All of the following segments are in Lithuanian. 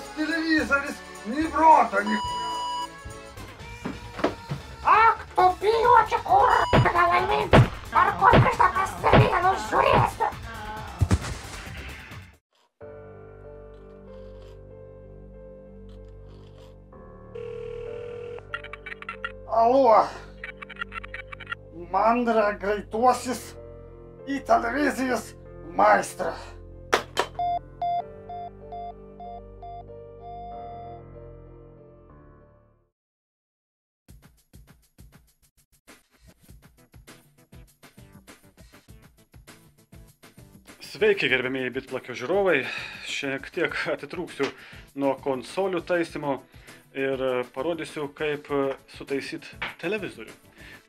вас в телевизоре ни брота, ни Ах, тупилочи, курда, лаймин! Морковка, что костылина, ну журеста! Алло! Мандра, грейтосис и телевизис майстра. Sveiki, gerbėmėjai bitplakio žiūrovai. Šiek tiek atitrūksiu nuo konsolių taisymo ir parodysiu, kaip sutaisyti televizorių.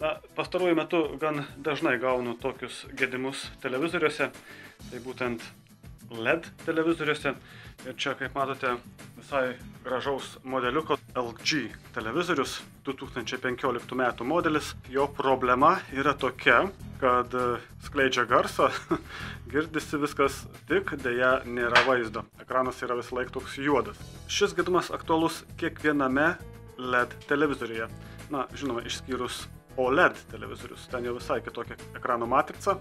Na, pastaruoju metu gan dažnai gaunu tokius gedimus televizoriuose, tai būtent LED televizoriuose. Ir čia, kaip matote, visai gražaus modeliuko LG televizorius 2015 metų modelis. Jo problema yra tokia, kad skleidžia garsą, girdisi viskas, tik dėja nėra vaizdo. Ekranas yra vis laik toks juodas. Šis gedimas aktualus kiekviename LED televizoriuje. Na, žinoma, išskyrus OLED televizorius, ten jau visai kitokia ekrano matrica.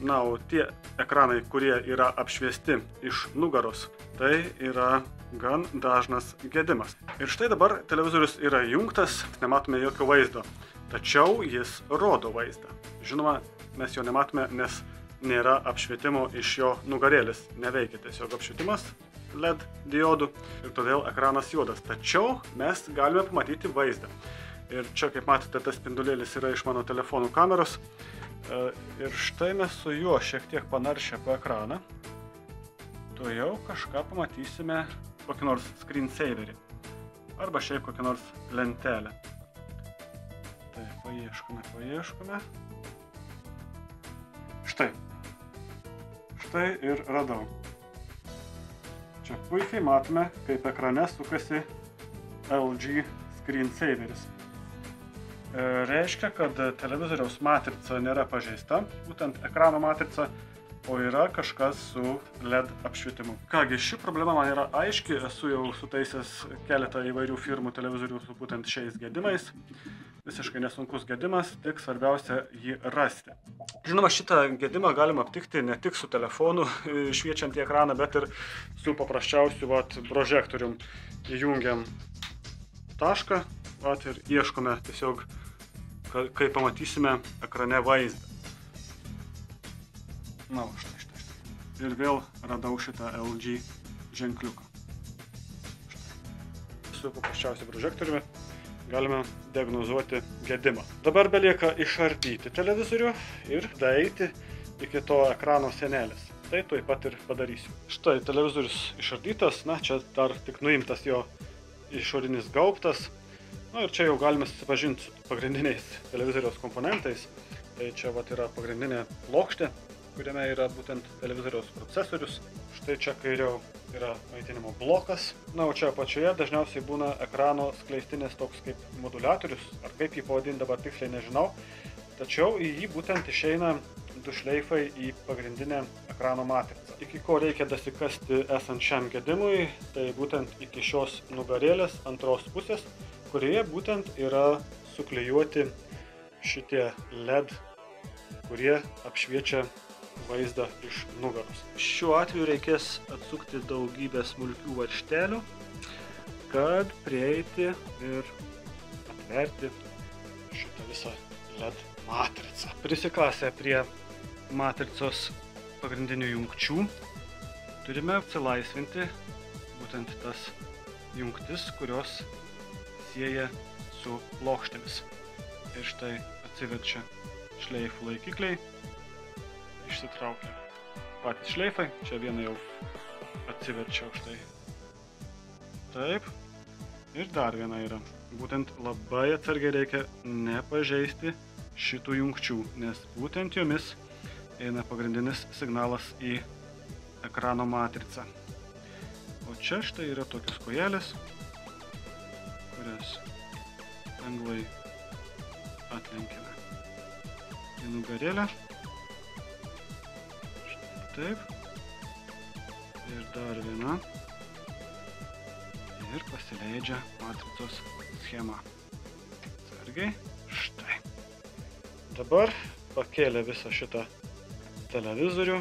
Na, o tie ekranai, kurie yra apšviesti iš nugaros, tai yra gan dažnas gedimas. Ir štai dabar televizorius yra jungtas, nematome jokio vaizdo, tačiau jis rodo vaizdą. Žinoma, mes jo nematome, nes nėra apšvietimo iš jo nugarėlis, neveikia tiesiog apšvietimas LED diodų ir todėl ekranas juodas. Tačiau mes galime pamatyti vaizdą. Ir čia, kaip matote, tas spindulėlis yra iš mano telefonų kameros. E, ir štai mes su juo šiek tiek panaršę po ekraną. Tu jau kažką pamatysime, kokį nors screensaverį. Arba šiaip kokį nors lentelę. Tai paieškome, paieškome. Štai. Štai ir radau. Čia puikiai matome, kaip ekrane sukasi LG screensaveris. E, reiškia, kad televizoriaus matrica nėra pažeista, būtent ekrano matrica, o yra kažkas su LED apšvietimu. Kągi, ši problema man yra aiški, esu jau sutaisęs keletą įvairių firmų televizorių su būtent šiais gedimais. Visiškai nesunkus gedimas, tik svarbiausia jį rasti. Žinoma, šitą gedimą galima aptikti ne tik su telefonu šviečiant į ekraną, bet ir su paprasčiausiu vat, prožektorium. Įjungiam tašką vat, ir ieškome tiesiog kai pamatysime ekrane vaizdą. Na, štai, štai, štai. Ir vėl radau šitą LG ženkliuką. Štai. Su paprasčiausiu prožektoriumi galime diagnozuoti gedimą. Dabar belieka išardyti televizorių ir daeiti iki to ekrano senelės. Tai tuoj pat ir padarysiu. Štai televizorius išardytas, na čia dar tik nuimtas jo išorinis gaubtas. Na ir čia jau galime susipažinti su pagrindiniais televizoriaus komponentais. Tai čia vat, yra pagrindinė plokštė, kuriame yra būtent televizoriaus procesorius. Štai čia kairiau yra maitinimo blokas. Na, o čia apačioje dažniausiai būna ekrano skleistinės toks kaip modulatorius, ar kaip jį pavadinti dabar tiksliai nežinau. Tačiau į jį būtent išeina du šleifai į pagrindinę ekrano matricą. Iki ko reikia dasikasti esant šiam gedimui, tai būtent iki šios nugarėlės antros pusės kurioje būtent yra suklijuoti šitie LED, kurie apšviečia vaizdą iš nugaros. Šiuo atveju reikės atsukti daugybę smulkių varštelių, kad prieiti ir atverti šitą visą LED matricą. Prisikasę prie matricos pagrindinių jungčių turime atsilaisvinti būtent tas jungtis, kurios sieja su plokštėmis. Ir štai atsiverčia šleifų laikikliai, išsitraukia patys šleifai, čia vieną jau atsiverčiau štai. Taip, ir dar viena yra. Būtent labai atsargiai reikia nepažeisti šitų jungčių, nes būtent jomis eina pagrindinis signalas į ekrano matricą. O čia štai yra tokios kojelės, kurias lengvai atlenkiame į nugarėlę. Taip. dar viena. Ir pasileidžia matricos schema. Atsargiai. Štai. Dabar pakėlę visą šitą televizorių,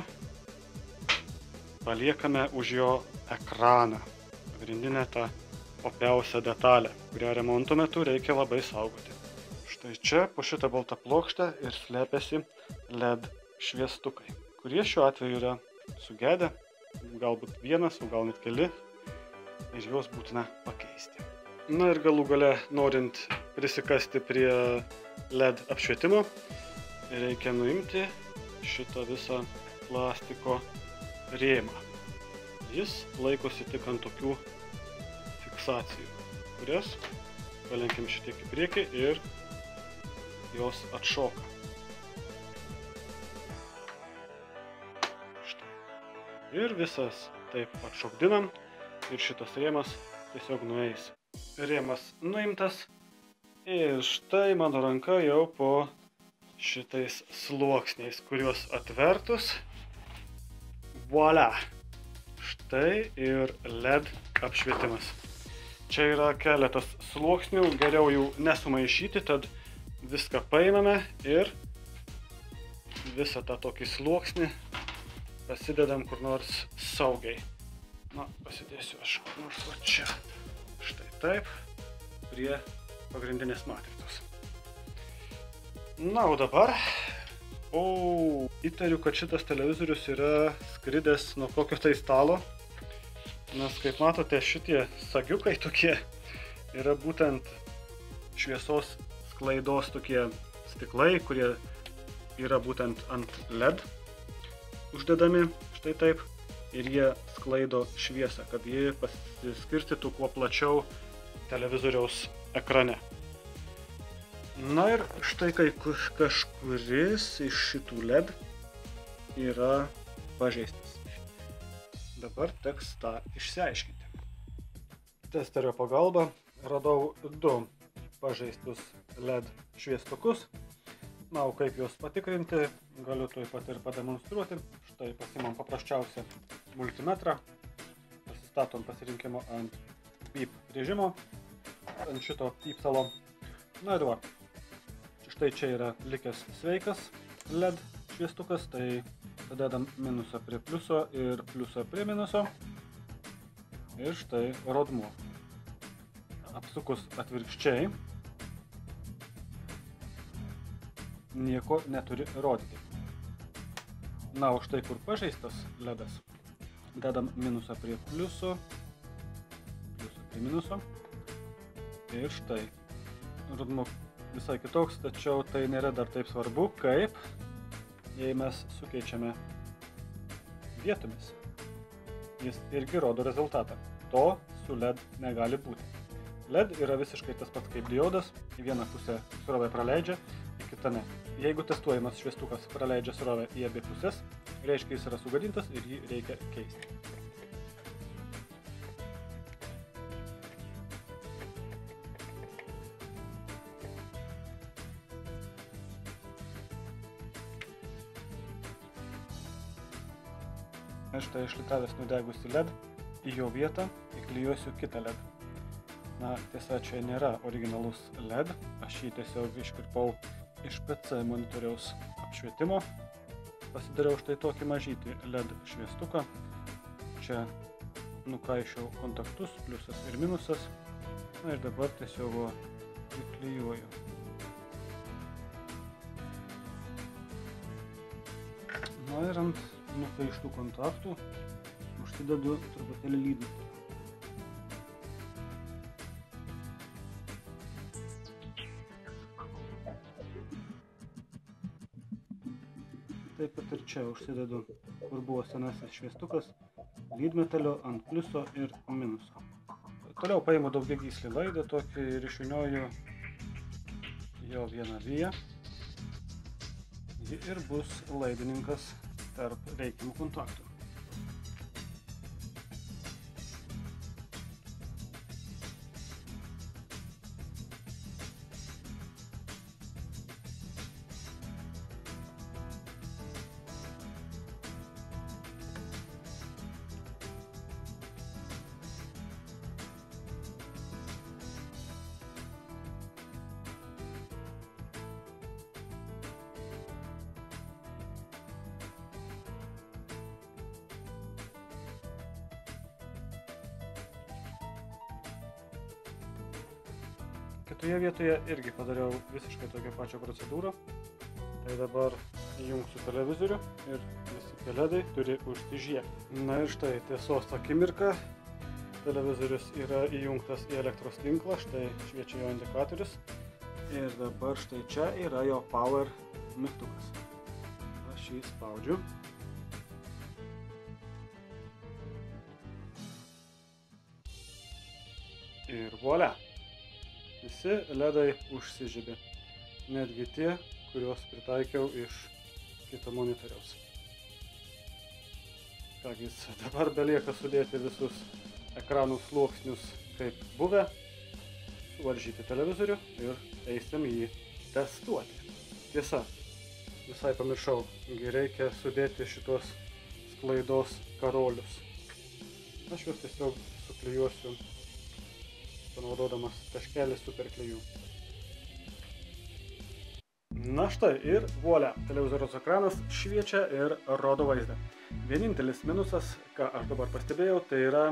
paliekame už jo ekraną. Pagrindinę tą opiausią detalę, kurią remonto metu reikia labai saugoti. Štai čia po šitą baltą plokštę ir slepiasi LED šviestukai, kurie šiuo atveju yra sugedę, galbūt vienas, o gal net keli, ir juos būtina pakeisti. Na ir galų gale, norint prisikasti prie LED apšvietimo, reikia nuimti šitą visą plastiko rėmą. Jis laikosi tik ant tokių fiksacijų, kurias palenkim šitiek į priekį ir jos atšoka. Ir visas taip atšokdinam ir šitas rėmas tiesiog nueis. Rėmas nuimtas ir štai mano ranka jau po šitais sluoksniais, kuriuos atvertus. Voila! Štai ir LED apšvietimas. Čia yra keletas sluoksnių, geriau jų nesumaišyti, tad viską paimame ir visą tą tokį sluoksnį pasidedam kur nors saugiai. Na, pasidėsiu aš kur nors va čia. Štai taip, prie pagrindinės matricos. Na, o dabar. O, įtariu, kad šitas televizorius yra skridęs nuo kokio tai stalo. Nes, kaip matote, šitie sagiukai tokie yra būtent šviesos sklaidos tokie stiklai, kurie yra būtent ant LED uždedami, štai taip, ir jie sklaido šviesą, kad ji pasiskirstytų kuo plačiau televizoriaus ekrane. Na ir štai kai kažkuris iš šitų LED yra pažeistas. Dabar teks tą išsiaiškinti. Testerio pagalba radau du pažeistus LED šviestukus. Na, o kaip juos patikrinti, galiu tuoj pat ir pademonstruoti. Štai pasimam paprasčiausią multimetrą, pasistatom pasirinkimo ant beep režimo, ant šito pypsalo. Na ir va, štai čia yra likęs sveikas LED šviestukas, tai padedam minusą prie pliuso ir pliusą prie minuso. Ir štai rodmuo. Apsukus atvirkščiai, nieko neturi rodyti. Na, o štai kur pažeistas ledas, dedam minusą prie pliuso, pliusą prie minuso. Ir štai, rodmuo visai kitoks, tačiau tai nėra dar taip svarbu, kaip jei mes sukeičiame vietomis. Jis irgi rodo rezultatą. To su LED negali būti. LED yra visiškai tas pats kaip diodas, į vieną pusę srovę praleidžia, ne. Jeigu testuojamas šviestukas praleidžia srovę į abi pusės, reiškia jis yra sugadintas ir jį reikia keisti. Štai išlikavęs nudegusi LED, į jo vietą įklijuosiu kitą LED. Na, tiesa, čia nėra originalus LED, aš jį tiesiog iškirpau iš PC monitoriaus apšvietimo. Pasidariau štai tokį mažytį LED šviestuką. Čia nukaišiau kontaktus, pliusas ir minusas. Na ir dabar tiesiog įklijuoju. Na ir ant nukaištų kontaktų užsidedu truputėlį lydmetį. Čia užsidedu, kur buvo senasis šviestukas, lydmetalio ant pliuso ir minuso. Toliau paimu daugiagyslį laidą tokį ir išvinioju jo vieną vyją. Ji ir bus laidininkas tarp reikiamų kontaktų. Kitoje vietoje irgi padariau visiškai tokią pačią procedūrą. Tai dabar įjungsiu televizorių ir visi peledai turi užsižiebti. Na ir štai tiesos akimirka. Televizorius yra įjungtas į elektros tinklą, štai šviečia jo indikatorius. Ir dabar štai čia yra jo power mygtukas. Aš jį spaudžiu. Ir volia. Visi ledai užsižibė. Netgi tie, kuriuos pritaikiau iš kito monitoriaus. Kągis, dabar belieka sudėti visus ekranų sluoksnius kaip buvę, suvaržyti televizorių ir eisim jį testuoti. Tiesa, visai pamiršau, reikia sudėti šitos sklaidos karolius. Aš juos tiesiog suklijuosiu, panaudodamas taškelį superklijų. Na štai ir volia, televizoriaus ekranas šviečia ir rodo vaizdą. Vienintelis minusas, ką aš dabar pastebėjau, tai yra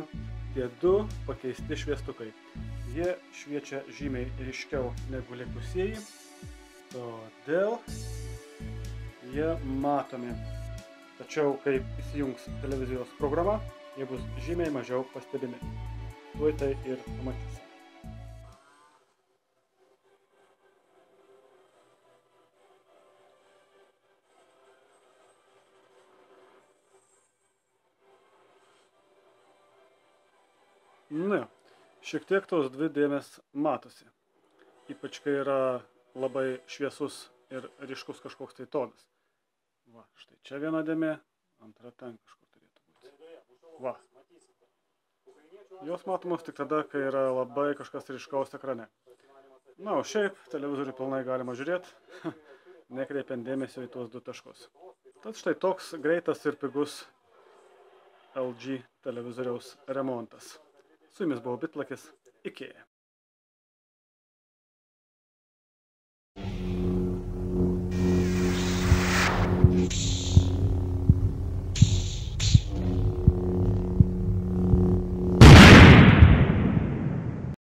tie du pakeisti šviestukai. Jie šviečia žymiai ryškiau negu likusieji, todėl jie matomi. Tačiau, kai įsijungs televizijos programa, jie bus žymiai mažiau pastebimi. Tuoj tai ir pamatysime. Jo, šiek tiek tos dvi dėmes matosi. Ypač kai yra labai šviesus ir ryškus kažkoks tai tonas. Va, štai čia viena dėmė, antra ten kažkur turėtų būti. Va. Jos matomos tik tada, kai yra labai kažkas ryškaus ekrane. Na, o šiaip televizorių pilnai galima žiūrėti, nekreipiant dėmesio į tuos du taškus. Tad štai toks greitas ir pigus LG televizoriaus remontas. Su jumis buvo Bitlakis. Iki.